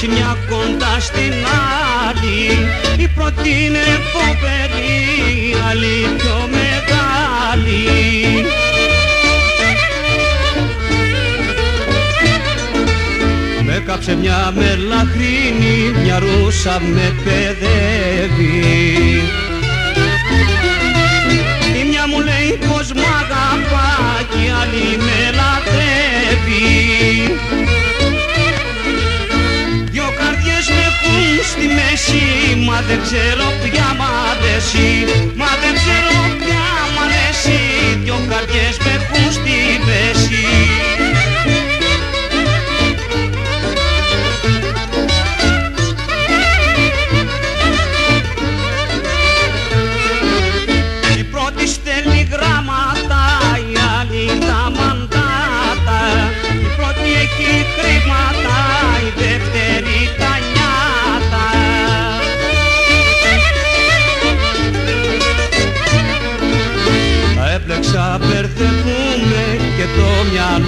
πέσει μια κοντά στην άλλη. Η πρώτη είναι φοβερή, άλλη πιο μεγάλη. Με κάψε μια μελαχρίνη, μια ρούσα με παιδεύει στη μέση, μα δεν ξέρω ποια μ'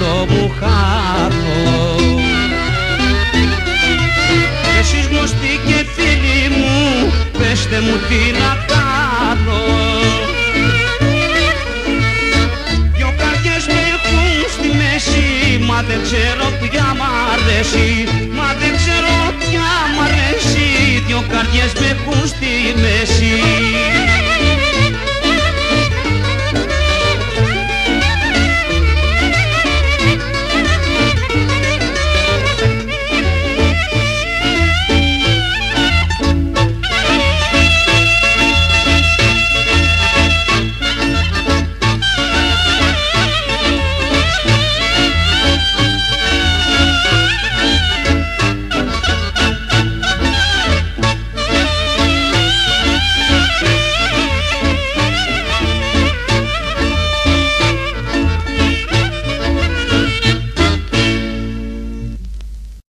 μυαλό μου χάνω εσείς γνωστοί και φίλοι μου, πέστε μου τι να κάνω. Δυο καρδιές με έχουν στη μέση, μα δεν ξέρω ποια μ' αρέσει. Μα δεν ξέρω ποια μ' αρέσει, δυο καρδιές με έχουν στη μέση